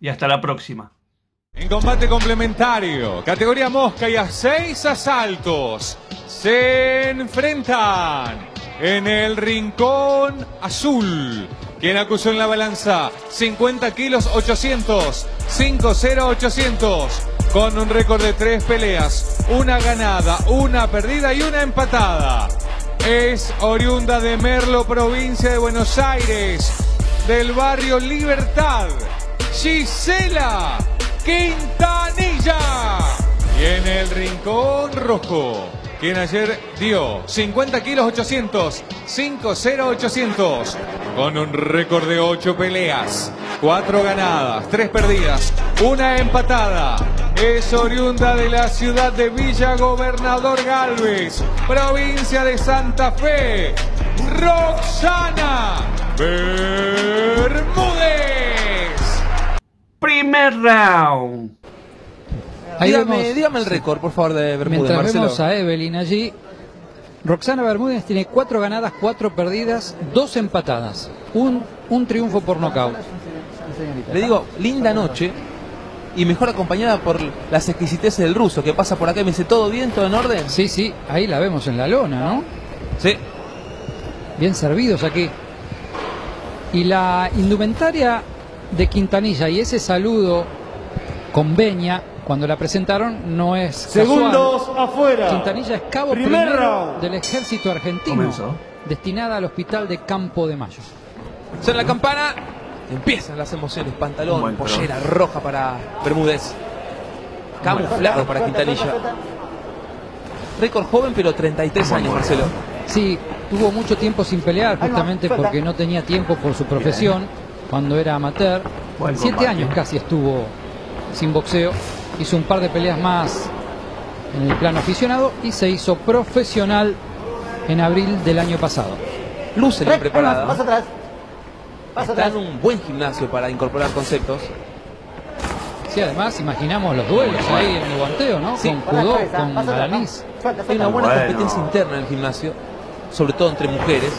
y hasta la próxima. En combate complementario, categoría mosca y a seis asaltos, se enfrentan en el rincón azul. Quien acusó en la balanza 50 kilos 800, 5-0 800, con un récord de tres peleas, una ganada, una perdida y una empatada. Es oriunda de Merlo, provincia de Buenos Aires, del barrio Libertad. Gisela Quintanilla. Y en el rincón rojo, quien ayer dio 50 kilos 800, 5-0 800, con un récord de 8 peleas, 4 ganadas, 3 perdidas, una empatada. Es oriunda de la ciudad de Villa Gobernador Galvez, provincia de Santa Fe, Roxana Bermúdez. Primer round. Ahí dígame, vemos- dígame el récord, por favor, de Bermúdez, Mientras Marcelo. vemos a Evelyn allí, Roxana Bermúdez tiene cuatro ganadas, cuatro perdidas, dos empatadas. Un, un triunfo por nocaut. Le digo, linda noche y mejor acompañada por las exquisiteces del ruso que pasa por acá y me dice, ¿todo bien? ¿Todo en orden? Sí, sí, ahí la vemos en la lona, ¿no? Sí. Bien servidos aquí. Y la indumentaria de Quintanilla y ese saludo con Beña cuando la presentaron no es Segundos casual. afuera. Quintanilla es cabo Primer primero round. del ejército argentino Comenzó. destinada al hospital de Campo de Mayo. Suena la campana, empiezan las emociones. Pantalón, buen pollera roja para Bermúdez. Camuflado para Quintanilla. Récord joven, pero 33 años, Marcelo. Sí, tuvo mucho tiempo sin pelear justamente porque no tenía tiempo por su profesión cuando era amateur. Buen Siete combate. años casi estuvo sin boxeo. Hizo un par de peleas más en el plano aficionado y se hizo profesional en abril del año pasado. Luce bien preparada. atrás. Pasa Está atrás. en un buen gimnasio para incorporar conceptos. Sí, además imaginamos los duelos ahí en el guanteo, ¿no? Sí. con cabeza, con Alanis. Hay una buena Bueno. competencia interna en el gimnasio, sobre todo entre mujeres.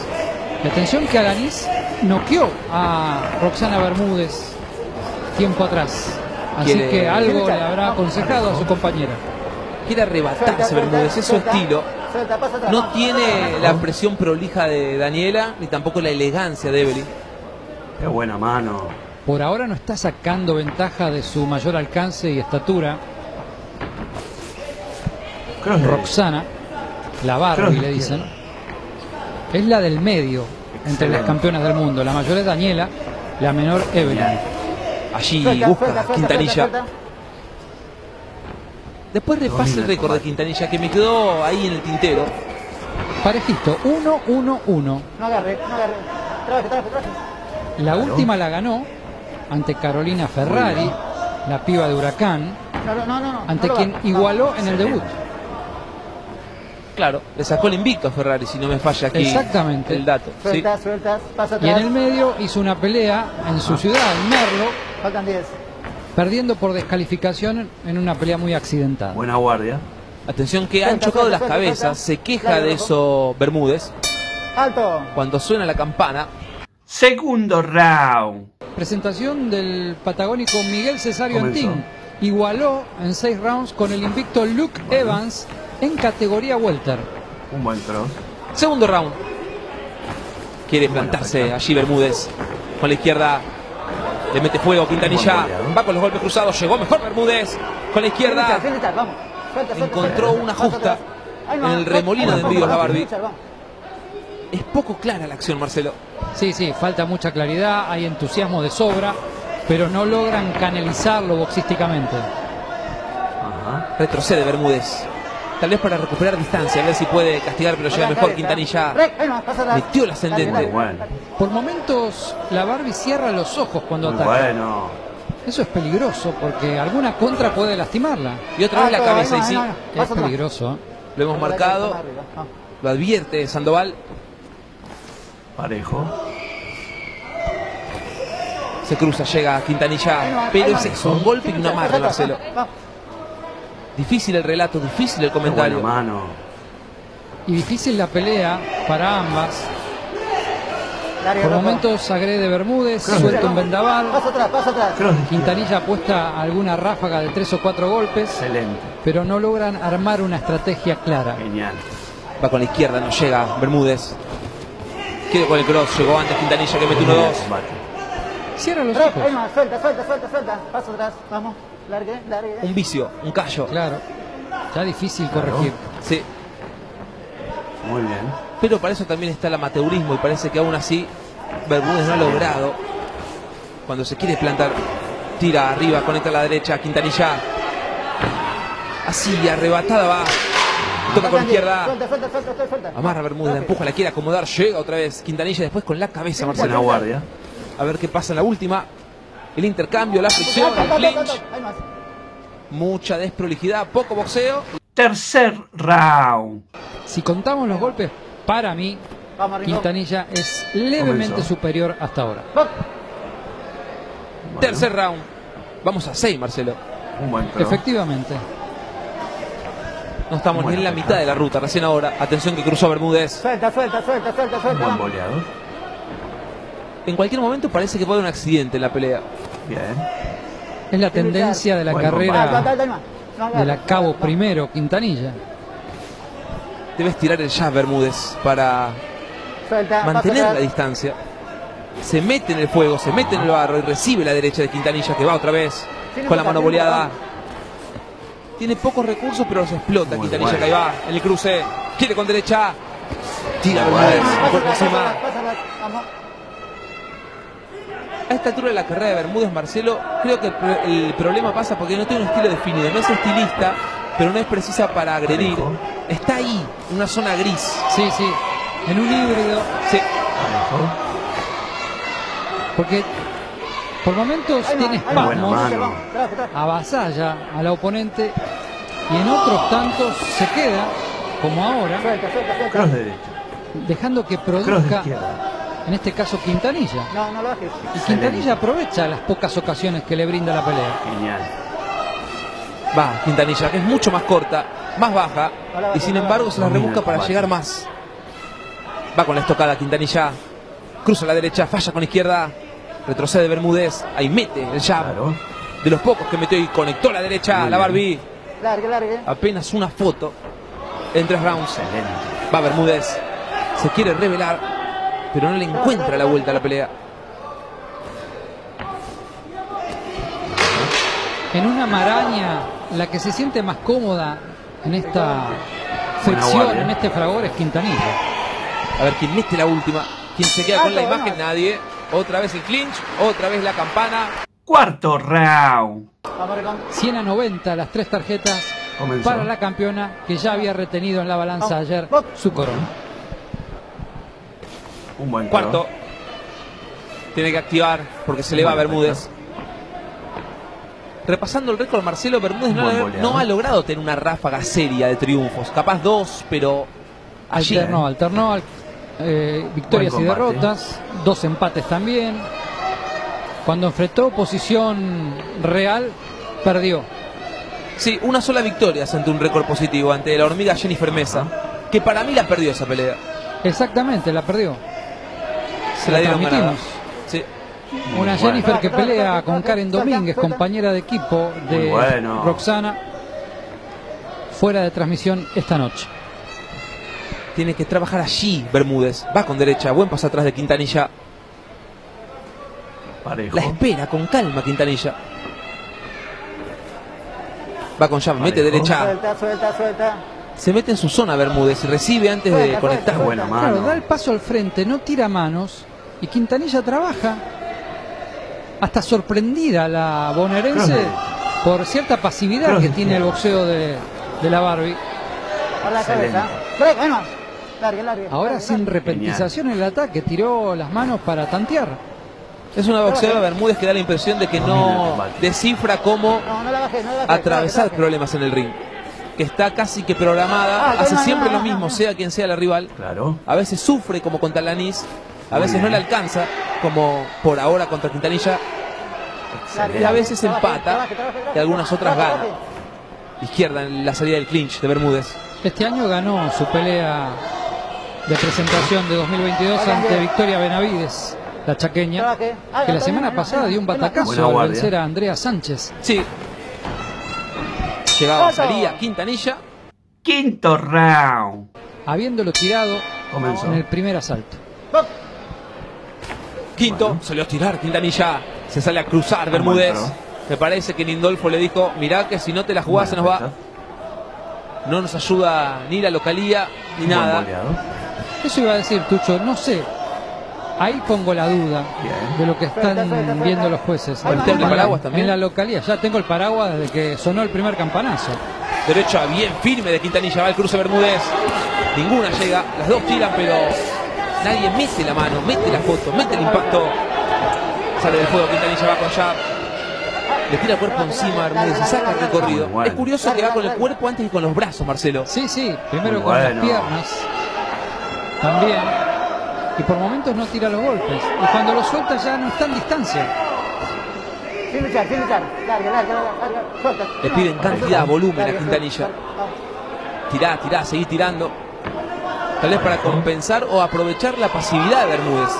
La atención que Alanis noqueó a Roxana Bermúdez tiempo atrás. Así Quiere- que algo le habrá aconsejado a su compañera. Quiere arrebatarse Bermúdez, es su estilo. No tiene la presión prolija de Daniela, ni tampoco la elegancia de Evelyn. Qué buena mano. Por ahora no está sacando ventaja de su mayor alcance y estatura. Creo que Roxana, la Barbie le dicen, es la del medio entre las campeonas del mundo. La mayor es Daniela, la menor Evelyn. Allí Suelta, busca suelta, suelta, Quintanilla. suelta, suelta. Después repasa Domina el récord de. Quintanilla que me quedó ahí en el tintero. Parejito, 1-1-1. No agarre, no agarre. Trabaje, trabaje, trabaje. La última la ganó ante Carolina Ferrari, la piba de Huracán, No, no, no, ante quien igualó en el debut. Claro, le sacó el invicto a Ferrari, si no me falla aquí Exactamente. el dato. No. Sí. Sueltas, sueltas, pasa Y en atrás. el medio hizo una pelea en su ciudad, en Merlo, Faltan 10. perdiendo por descalificación en una pelea muy accidentada. Buena guardia. Atención que han chocado suelta, las suelta, cabezas, suelta. se queja Claro, de eso Bermúdez. Alto. Cuando suena la campana, Segundo round. Presentación del patagónico Miguel Cesario Comenzó. Antín. Igualó en seis rounds con el invicto Luke Evans en categoría welter. Un buen cross. segundo round. Quiere plantarse allí Bermúdez con la izquierda Le mete fuego Quintanilla. Va con los golpes cruzados. Llegó mejor Bermúdez. Con la izquierda. Encontró una justa en el remolino de envíos la Barbie. Es poco clara la acción, Marcelo. Sí, sí, falta mucha claridad, hay entusiasmo de sobra, pero no logran canalizarlo boxísticamente. Ajá. Retrocede Bermúdez. Tal vez para recuperar distancia, a ver si puede castigar, pero llega mejor cabeza. Quintanilla. Metió el ascendente. Bueno. Por momentos la Barbie cierra los ojos cuando Muy ataca. bueno. Eso es peligroso porque alguna contra puede lastimarla. Y otra vez la Ah, cabeza, ahí y sí. Es peligroso. Lo hemos marcado, lo advierte Sandoval. Parejo. Se cruza, llega Quintanilla. Pero es un golpe y un amarre, Marcelo. Difícil el relato, difícil el Qué buena comentario. mano. Y difícil la pelea para ambas. Por momentos agrede Bermúdez, suelta un vendaval. Paso atrás, paso atrás. Quintanilla apuesta alguna ráfaga de tres o cuatro golpes, Excelente. pero no logran armar una estrategia clara. Genial. Va con la izquierda, no llega Bermúdez. Quedó con el cross, llegó antes Quintanilla que mete Muy bien 1-2. el combate. Cierra los ojos. suelta, suelta, suelta, suelta. Paso atrás, vamos. Largue, largue. Un vicio, un callo. Claro. Ya difícil corregir. Sí. Muy bien. Pero para eso también está el amateurismo y parece que aún así Bermúdez no ha logrado. Cuando se quiere plantar, tira arriba, conecta a la derecha, Quintanilla. Así, arrebatada va. Toca con la izquierda. Suelta, suelta, suelta, suelta, suelta. Amarra Bermúdez, la empuja, la quiere acomodar, llega otra vez Quintanilla después con la cabeza Marcelo. guardia. A ver qué pasa en la última. El intercambio, la fricción, el clinch. Mucha desprolijidad, poco boxeo. Tercer round. Si contamos los golpes, para mí. Quintanilla es levemente Comenzó. superior hasta ahora. Bueno, Tercer round. Vamos a 6, Marcelo. Un buen. Efectivamente. No estamos ni en la mitad de la ruta, recién ahora. Atención que cruzó Bermúdez. Suelta, suelta, suelta, suelta, Un suelta. buen boleado. En cualquier momento parece que puede haber un accidente en la pelea. Bien. Es la tendencia de la carrera de la Cabo primero, Quintanilla. Debes tirar el jab Bermúdez para mantener la distancia. Se mete en el fuego, se mete en el barro y recibe la derecha de Quintanilla que va otra vez con la mano boleada. Tiene pocos recursos pero los explota Muy Quintanilla bueno. que ahí va en el cruce. Quiere con derecha. Tira Bermúdez. bueno. A esta altura de la carrera de Bermúdez, Marcelo, creo que el pro- el problema pasa porque no tiene un estilo definido. No es estilista, pero no es precisa para agredir. Está ahí, en una zona gris. Sí, sí. En un híbrido. Sí. Porque por momentos tiene espasmos, avasalla al oponente y en otros tantos se queda, como ahora, dejando que Cross de produzca, izquierda. En este caso, Quintanilla. No, no lo bajes. Y Quintanilla aprovecha las pocas ocasiones que le brinda la pelea. Genial. va Quintanilla, que es mucho más corta, más baja, y sin embargo se la rebusca para combate. llegar más. Va con la estocada Quintanilla, cruza a la derecha, falla con la izquierda, retrocede Bermúdez, ahí mete el jab. Claro. De los pocos que metió y conectó a la derecha, Muy la bien. Barbie. Largue, largue. Apenas una foto en tres rounds. Excelente. Va Bermúdez. Se quiere revelar, pero no le encuentra la vuelta a la pelea. En una maraña, la que se siente más cómoda en esta sección, en este fragor, es Quintanilla. A ver quién mete la última. ¿Quién se queda con la Alto, imagen? Nadie. Otra vez el clinch, otra vez la campana. Cuarto round. Vamos, Rincón. 100 a 90 las tres tarjetas Comenzó. para la campeona que ya había retenido en la balanza ayer su corona. Un buen cross. Cuarto. Tiene que activar porque se le va a Bermúdez. Repasando el récord, Marcelo Bermúdez no, ha- goleador. no ha logrado tener una ráfaga seria de triunfos. Capaz dos, pero allí. Alternó, alternó al- eh, victorias y derrotas, dos empates también. Cuando enfrentó posición real, perdió. Sí, una sola victoria ante un récord positivo, ante la hormiga Jennifer Mesa, que para mí la perdió esa pelea. Exactamente, la perdió. Se la La dieron ganada. Sí. Una bueno. Jennifer que pelea con Karen Domínguez, compañera de equipo de bueno. Roxana, fuera de transmisión esta noche. Tiene que trabajar allí Bermúdez. Va con derecha, buen paso atrás de Quintanilla. Parejo. La espera con calma Quintanilla. Va con llave, mete derecha. Suelta, suelta, suelta. Se mete en su zona Bermúdez y recibe antes de conectar. suelta. Buena Claro, mano. da el paso al frente, no tira manos y Quintanilla trabaja. Hasta sorprendida la bonaerense por cierta pasividad que tiene el boxeo de, de la Barbie. Por la cabeza. Largue, largue. Ahora largue, sin repentización en el ataque, tiró las manos para tantear. Es una boxeadora Bermúdez que da la impresión de que no descifra cómo No, no la bajé, no la bajé. atravesar problemas en el ring. Que está casi que programada, Ah, hace no, siempre no, lo mismo, no. sea quien sea el rival. Claro. A veces sufre como contra Lanís, a veces no le alcanza, como por ahora contra Quintanilla. Y a veces empata y algunas otras gana. Izquierda en la salida del clinch de Bermúdez. Este año ganó su pelea de presentación de 2022 ante Victoria Benavides, la chaqueña, que la semana pasada dio un batacazo al vencer a Andrea Sánchez. Sí. Llegaba, salía Quintanilla. Quinto round. habiéndolo tirado Comenzó. en el primer asalto. Quinto, Bueno. salió a tirar Quintanilla. Se sale a cruzar Bermúdez. entró. Me parece que Nindolfo le dijo, mirá que si no te la jugás se nos va. No nos ayuda ni la localía ni buen nada. Eso iba a decir Tucho, no sé. Ahí pongo la duda Bien. de lo que están Suelta, suelta, suelta. viendo los jueces. Ahí En va. la- paraguas también? En la localidad, ya tengo el paraguas desde que sonó el primer campanazo. Derecha bien firme de Quintanilla. Va el cruce Bermúdez. Ninguna llega. Las dos tiran, pero nadie mete la mano, mete la foto, mete el impacto. Sale del fuego Quintanilla, va con jab. Le tira el cuerpo encima a Bermúdez y saca el recorrido. Bueno. Es curioso que va con el cuerpo antes que con los brazos, Marcelo. Sí, sí, primero Muy con bueno. las piernas. También. Y por momentos no tira los golpes. Y cuando lo suelta ya no está en distancia. Sin luchar, sin luchar. Largue, largue. Suelta. Le piden cantidad, volumen a Quintanilla. Tirá, tirá, seguí tirando. Tal vez para compensar o aprovechar la pasividad de Bermúdez.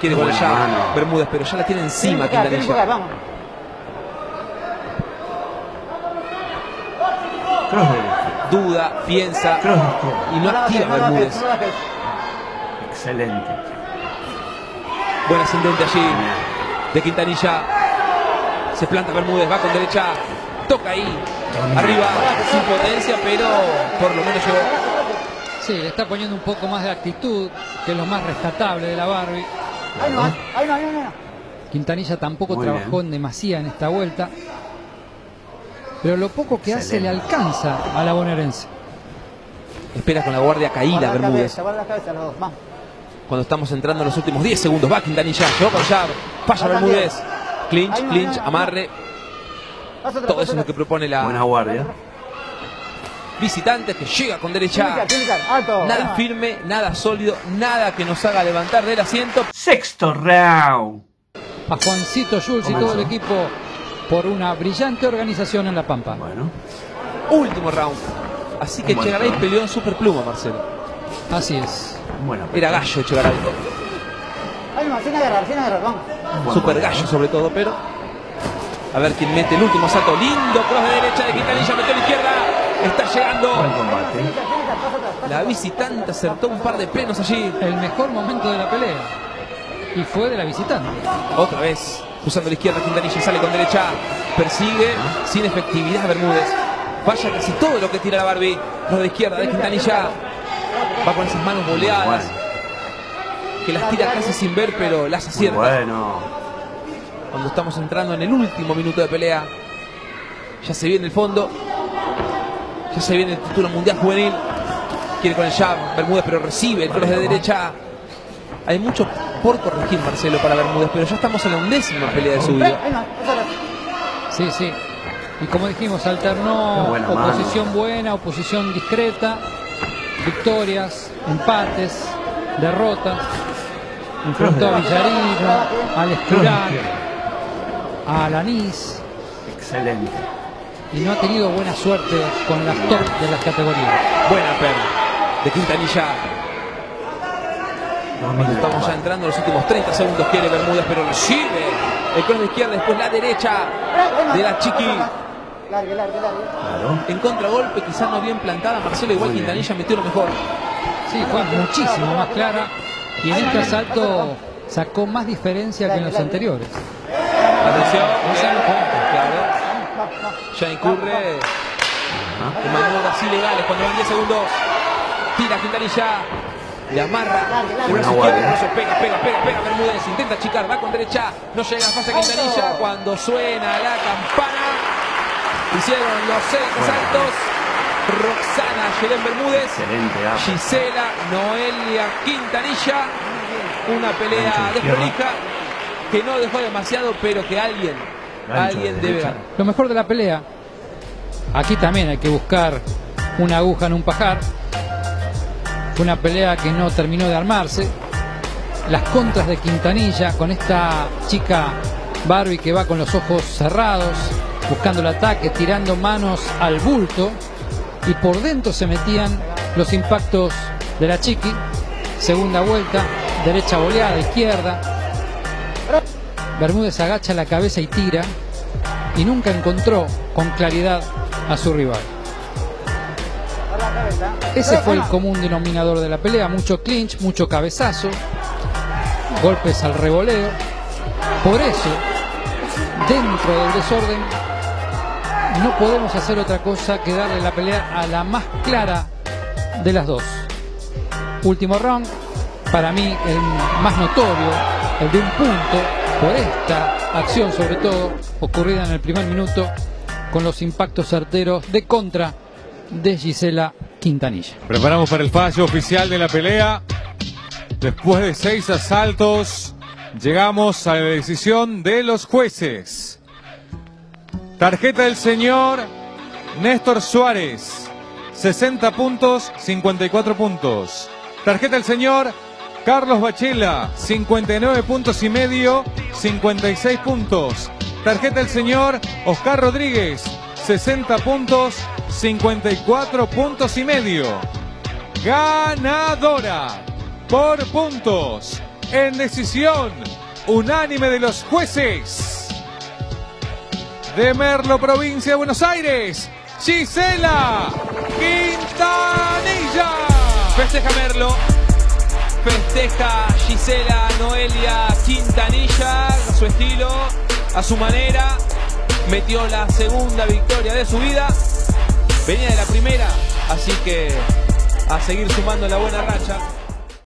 Quiere Buena ya mano. Bermúdez, pero ya la tiene encima luchar, Quintanilla. vamos. Duda, piensa Cross y no activa no Bermúdez. no. Excelente. Buen ascendente allí de Quintanilla. Se planta Bermúdez, va con derecha. Toca ahí. Arriba, sin potencia, pero por lo menos llegó. Sí, le está poniendo un poco más de actitud, que es lo más rescatable de la Barbie. Ahí no, ahí no, ahí no. Quintanilla tampoco Muy trabajó bien. en demasía en esta vuelta. Pero lo poco que hace le alcanza a la bonaerense. Espera con la guardia caída Guarda Bermúdez. cabeza, guarda la cabeza los dos, vamos. Cuando estamos entrando en los últimos 10 segundos. Va Quintanilla, llegó con jab. Falla Bermúdez. Clinch, clinch, amarre. Todo eso es lo que propone Buena la guardia. Visitante que llega con derecha. Nada no. firme, nada sólido, nada que nos haga levantar del asiento. Sexto round. A Juancito Jules y todo el equipo por una brillante organización en La Pampa. Bueno. Último round. Así que Chegaray peleó en superpluma, Marcelo. Así es. Buena Era gallo Chegaray. Sin agarrar, sin agarrar, vamos. Super gallo sobre todo, pero. A ver quién mete el último salto. Lindo cross de derecha de Quintanilla, metió a la izquierda. Está Buen llegando. combate. Atrás, pasa La visitante acertó un par de plenos allí. El mejor momento de la pelea. Y fue de la visitante. Otra vez. Usando la izquierda, Quintanilla sale con derecha. Persigue sin efectividad Bermúdez. Falla casi todo lo que tira la Barbie. Los de izquierda de Quintanilla. Va con esas manos boleadas. Que las tira casi sin ver, pero las acierta. bueno. Cuando estamos entrando en el último minuto de pelea. Ya se viene el fondo. Ya se viene el título mundial juvenil. Quiere con el jab Bermúdez, pero recibe el cross de derecha. Hay mucho por corregir, Marcelo, para Bermúdez, pero ya estamos en la undécima pelea de su Ahí vida. Sí, sí. Y como dijimos, alternó buena mano. oposición buena, oposición discreta, victorias, empates, derrotas. Enfrentó a Villarino, al Escurán, a Alanís Excelente. Y no ha tenido buena suerte con las top de las categorías. Buena perla de Quintanilla. Estamos ya entrando en los últimos 30 segundos, quiere Bermúdez, pero recibe el cross de izquierda, después la derecha no, de la Chiqui. Largue, largue, largue. Claro. En contragolpe, quizás no bien plantada, Marcelo, igual Muy bien. Quintanilla metió lo mejor. Sí, fue muchísimo más clara. Y en este asalto sacó más diferencia que en los anteriores. Atención, claro. Ya incurre en maniobras ilegales cuando van 10 segundos. Tira Quintanilla. Le amarra izquierdo, el brazo pega, pega, pega, pega Bermúdez, intenta achicar, va con derecha, no llega a fase Quintanilla cuando suena la campana. Hicieron los seis saltos. Roxana Yelén Bermúdez, Excelente, Apa. Gisela Noelia Quintanilla. Una pelea desprolija que no dejó demasiado, pero que alguien, Gancho alguien de debe ganar. Lo mejor de la pelea, aquí también hay que buscar una aguja en un pajar. Fue una pelea que no terminó de armarse. Las contras de Quintanilla con esta chica Barbie que va con los ojos cerrados, buscando el ataque, tirando manos al bulto. Y por dentro se metían los impactos de la chiqui. Segunda vuelta, derecha boleada, izquierda. Bermúdez agacha la cabeza y tira y nunca encontró con claridad a su rival. Ese fue el común denominador de la pelea, mucho clinch, mucho cabezazo, golpes al revoleo. Por eso, dentro del desorden, no podemos hacer otra cosa que darle la pelea a la más clara de las dos. Último round, para mí el más notorio, el de un punto, por esta acción sobre todo, ocurrida en el primer minuto, con los impactos certeros de contra de Gisela Quintanilla. Preparamos para el fallo oficial de la pelea. Después de seis asaltos, llegamos a la decisión de los jueces. Tarjeta del señor Néstor Suárez, 60 puntos, 54 puntos. Tarjeta del señor Carlos Bachela, 59 puntos y medio, 56 puntos. Tarjeta del señor Oscar Rodríguez, 60 puntos, 54 puntos y medio. Ganadora por puntos en decisión unánime de los jueces de Merlo, provincia de Buenos Aires, Gisela Quintanilla. Festeja Merlo. Festeja Gisela Noelia Quintanilla a su estilo, a su manera. Metió la segunda victoria de su vida. Venía de la primera, así que a seguir sumando la buena racha.